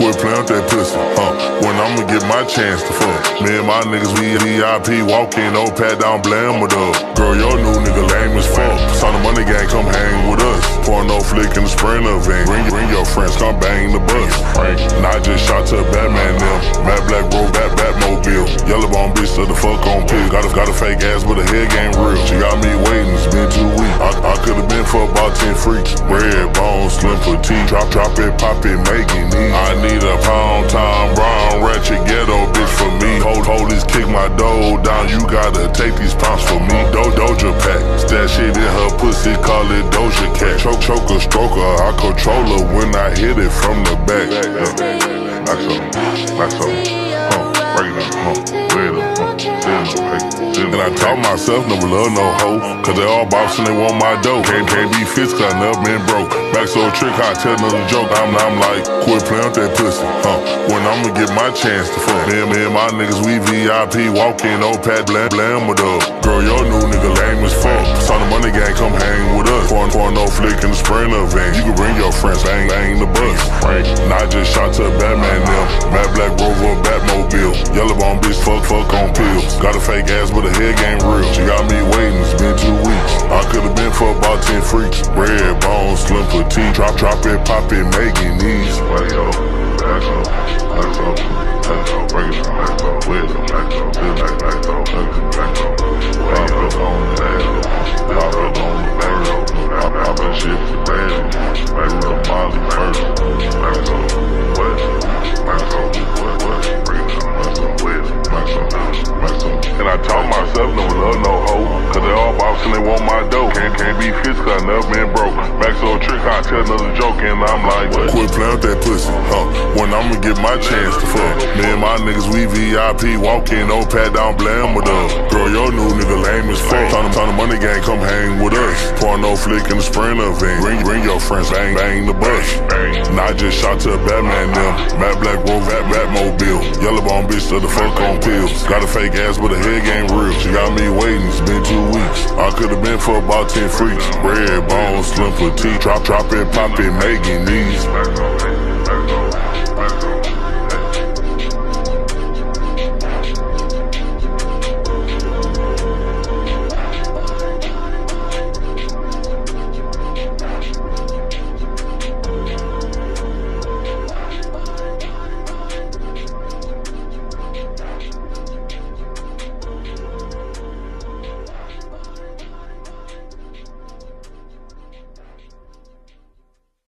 play with that pussy, huh? When I'ma get my chance to fuck. Me and my niggas, we VIP, walk in, no pat down, blam with up. Girl, your new nigga lame as fuck. Saw the money gang, come hang with us. Pour no flick in the sprinter van. Bring, bring your friends, come bang the bus. Not just shot to a Batman them. Matt Black bro, Bat Batmobile. Yellow bone bitch to the fuck on pill. Got a, got a fake ass, but the head game real. She got me waiting, it's been two weeks. I, I could've been for about 10 freaks. Red bone, slim petite. Drop, drop it, pop it, making it. I need a pound time, brown, ratchet, ghetto bitch for me. Hold, hold this, kick my dough down. You gotta take these pounds for me. Do, Doja pack. Stash shit in her pussy, call it Doja Cat. Choke, choke stroker, I control her when I hit it from the back. Yeah. Like so, like so. And I taught myself never love no hoe. Cause they all bops and they want my dough. Can't, can't be fixed cause I never been broke. Back so a trick, I tell another joke. I'm, I'm like, quit playing with that pussy. Huh? When I'ma get my chance to fuck. Me and, me and my niggas, we VIP. Walk in, old pad, blam, blam with up. Girl, your new nigga lame as fuck. Saw the money gang, come hang with us. Pouring, pouring no flick in the sprinter van. You can bring your friends, bang, bang the bus. Right? Not just shot to Batman them. Matt Black Rover, Bone bitch, fuck, fuck on pills. Got a fake ass, but a head game real. She got me waiting, it's been two weeks. I could've been for about 10 freaks. Red bone, slim petite. Drop, drop it, pop it, making these. Up, back up, back up, back up, break it back up, it, back up, back up, back up, back up. Pop it on the back pop it on the All and they want my dough. Can't, can't be fixed I never been broke. So a trick, I tell another joke and I'm like, what? Quit playing with that pussy, huh? When I'ma get my chance to fuck. Me and my niggas, we VIP. Walk in, no pat down, blam with us. As fuck. Time, time the money gang, come hang with us. Pour no flick in the sprinter van. Bring, bring your friends, bang, bang the bus. Not just shot to a Batman them. Matt Black Rover, Bat, Batmobile. Yellow bone bitch to the fuck on pills. Got a fake ass, but a head game real. She got me waiting, it's been two weeks. I could've been for about 10 freaks. Red bone, slim petite. Drop, drop it, pop it, making these.